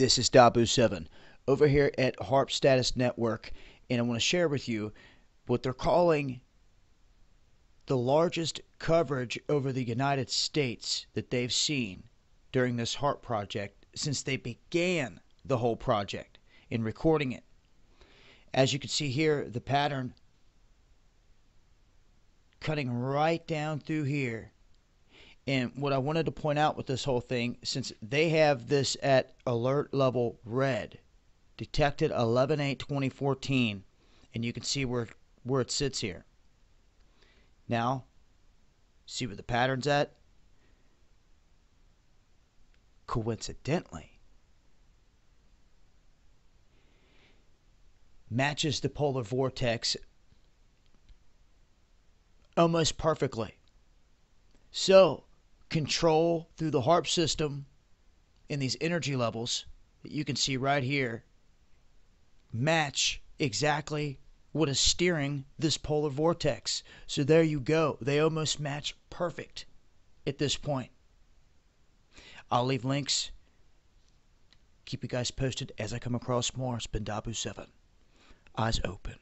This is Dabu7 over here at HAARP Status Network, and I want to share with you what they're calling the largest coverage over the United States that they've seen during this HAARP project since they began the whole project in recording it. As you can see here, the pattern cutting right down through here and what I wanted to point out with this whole thing, since they have this at alert level red, detected 11 8 2014, and you can see where, where it sits here. Now, see where the pattern's at? Coincidentally, matches the polar vortex almost perfectly. So, control through the HAARP system in these energy levels that you can see right here match exactly what is steering this polar vortex. So there you go. They almost match perfect at this point. I'll leave links. Keep you guys posted as I come across more. It's been Dabu7. Eyes open.